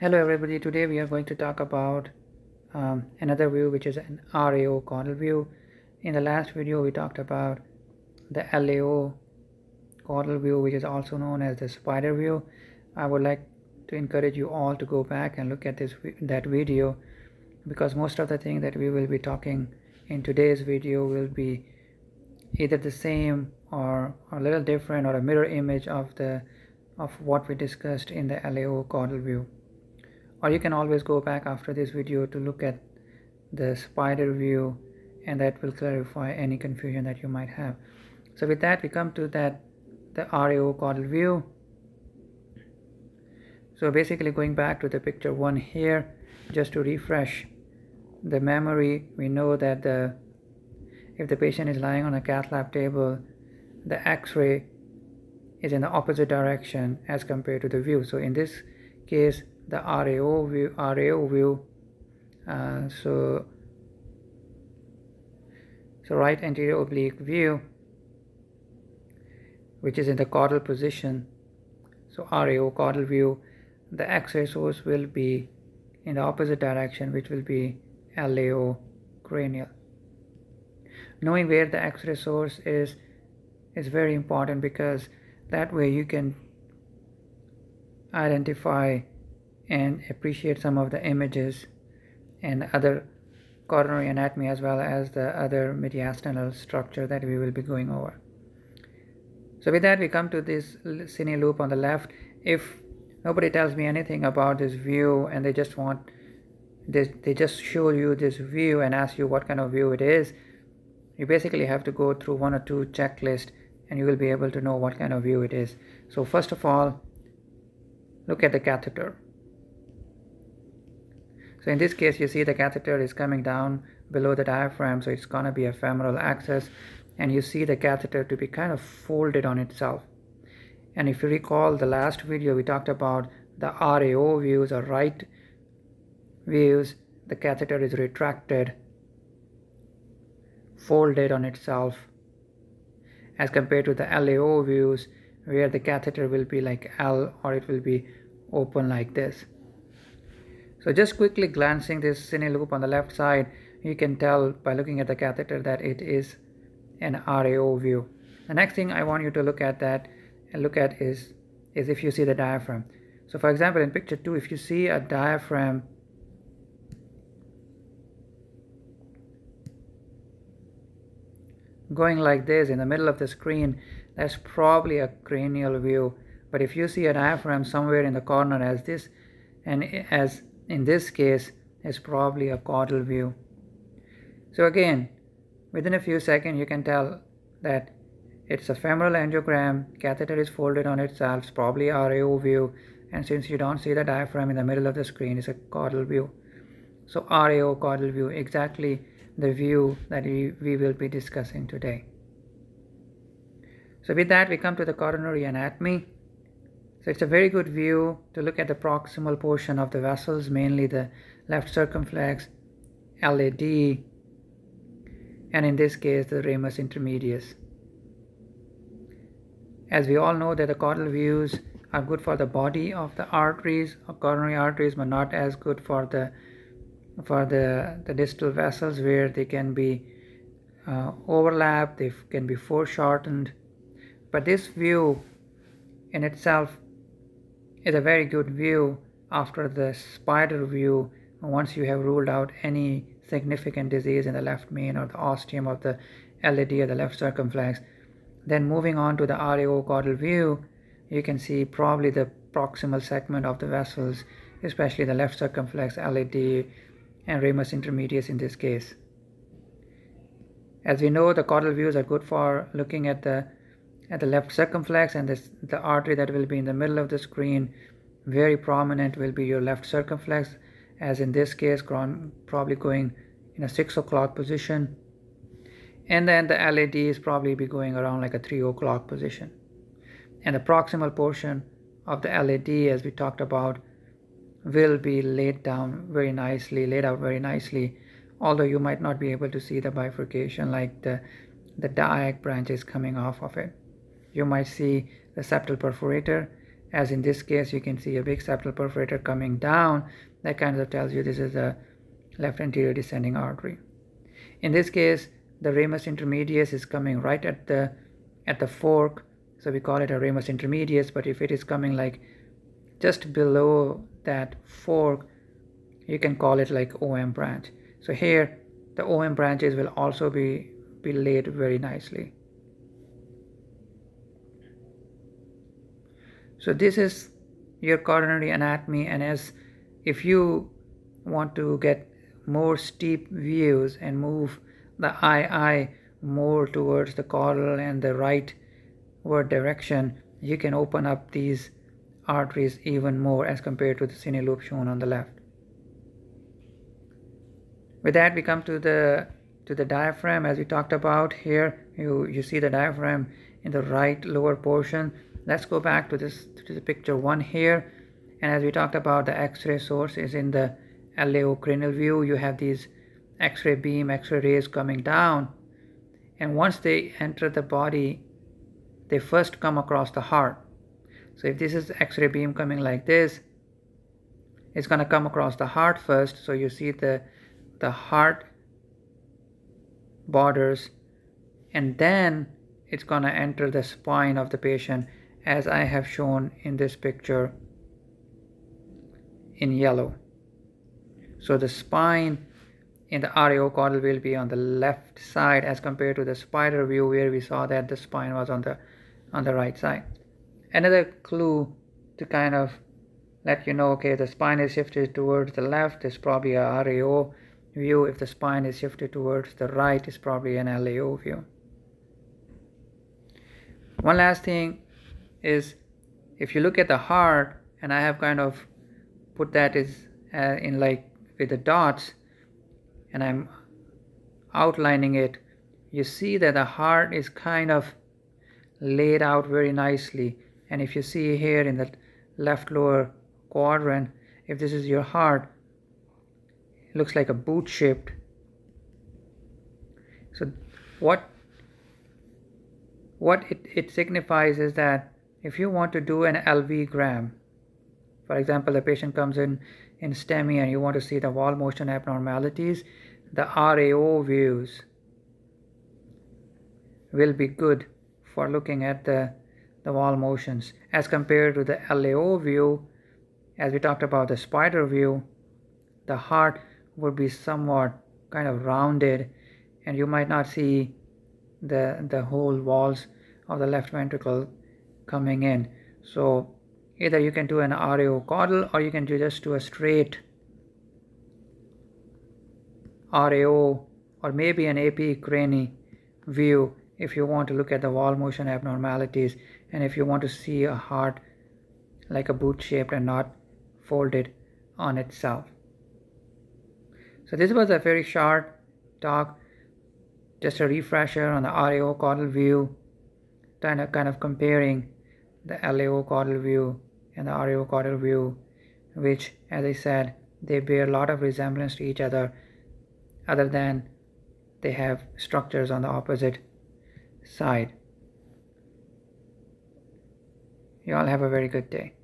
Hello everybody, today we are going to talk about um, another view which is an RAO caudal view. In the last video we talked about the LAO caudal view which is also known as the spider view. I would like to encourage you all to go back and look at this that video because most of the thing that we will be talking in today's video will be either the same or a little different or a mirror image of the of what we discussed in the LAO caudal view or you can always go back after this video to look at the spider view and that will clarify any confusion that you might have. So with that we come to that the RAO caudal view. So basically going back to the picture one here just to refresh the memory we know that the if the patient is lying on a cath lab table the x-ray is in the opposite direction as compared to the view. So in this case the RAO view RAO view. Uh, so so right anterior oblique view which is in the caudal position. So RAO caudal view the X-ray source will be in the opposite direction which will be LAO cranial. Knowing where the X-ray source is is very important because that way you can identify and appreciate some of the images and other coronary anatomy as well as the other mediastinal structure that we will be going over. So with that we come to this cine loop on the left. If nobody tells me anything about this view and they just want this, they just show you this view and ask you what kind of view it is, you basically have to go through one or two checklists and you will be able to know what kind of view it is. So first of all, look at the catheter. So in this case, you see the catheter is coming down below the diaphragm, so it's going to be a femoral access, and you see the catheter to be kind of folded on itself. And if you recall the last video, we talked about the RAO views or right views, the catheter is retracted, folded on itself, as compared to the LAO views, where the catheter will be like L or it will be open like this. So just quickly glancing this cine loop on the left side, you can tell by looking at the catheter that it is an RAO view. The next thing I want you to look at that and look at is, is if you see the diaphragm. So for example, in picture 2, if you see a diaphragm going like this in the middle of the screen, that's probably a cranial view. But if you see a diaphragm somewhere in the corner as this, and as in this case is probably a caudal view. So again, within a few seconds you can tell that it's a femoral angiogram, catheter is folded on itself, it's probably RAO view, and since you don't see the diaphragm in the middle of the screen, it's a caudal view. So RAO caudal view, exactly the view that we, we will be discussing today. So with that, we come to the coronary anatomy. So it's a very good view to look at the proximal portion of the vessels, mainly the left circumflex, LAD, and in this case the ramus intermedius. As we all know that the caudal views are good for the body of the arteries, or coronary arteries, but not as good for the for the, the distal vessels where they can be uh, overlapped, they can be foreshortened. But this view in itself is a very good view after the spider view once you have ruled out any significant disease in the left main or the ostium of the LAD or the left circumflex. Then moving on to the RAO caudal view, you can see probably the proximal segment of the vessels, especially the left circumflex, LAD, and ramus intermedius in this case. As we know, the caudal views are good for looking at the at the left circumflex and this, the artery that will be in the middle of the screen very prominent will be your left circumflex. As in this case probably going in a 6 o'clock position. And then the LAD is probably be going around like a 3 o'clock position. And the proximal portion of the LAD as we talked about will be laid down very nicely laid out very nicely. Although you might not be able to see the bifurcation like the the diag branches coming off of it you might see the septal perforator. As in this case you can see a big septal perforator coming down. That kind of tells you this is a left anterior descending artery. In this case the ramus intermedius is coming right at the at the fork. So we call it a ramus intermedius but if it is coming like just below that fork you can call it like OM branch. So here the OM branches will also be be laid very nicely so this is your coronary anatomy and as if you want to get more steep views and move the eye more towards the caudal and the right word direction you can open up these arteries even more as compared to the cine loop shown on the left. With that we come to the to the diaphragm. As we talked about here you you see the diaphragm in the right lower portion let's go back to this to the picture one here. And as we talked about the x-ray source is in the LAO cranial view. You have these x-ray beam x-ray rays coming down. And once they enter the body they first come across the heart. So if this is x-ray beam coming like this it's going to come across the heart first. So you see the the heart borders. And then it's going to enter the spine of the patient as I have shown in this picture in yellow. So the spine in the RAO caudal will be on the left side as compared to the spider view where we saw that the spine was on the on the right side. Another clue to kind of let you know okay the spine is shifted towards the left is probably a RAO view if the spine is shifted towards the right is probably an LAO view. One last thing is if you look at the heart and I have kind of put that is uh, in like with the dots and I'm outlining it you see that the heart is kind of laid out very nicely. And if you see here in the left lower quadrant if this is your heart it looks like a boot shaped. So what what it, it signifies is that if you want to do an LV gram for example the patient comes in in STEMI and you want to see the wall motion abnormalities the RAO views will be good for looking at the the wall motions. As compared to the LAO view as we talked about the spider view the heart would be somewhat kind of rounded and you might not see the the whole walls of the left ventricle coming in so either you can do an RAO caudal or you can do just do a straight RAO or maybe an AP crani view if you want to look at the wall motion abnormalities and if you want to see a heart like a boot shaped and not folded on itself. So this was a very short talk, just a refresher on the RAO caudal view, kind of, kind of comparing the LAO caudal view and the RAO caudal view, which, as I said, they bear a lot of resemblance to each other, other than they have structures on the opposite side. You all have a very good day.